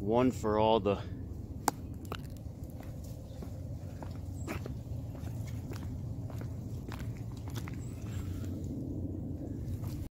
one for all the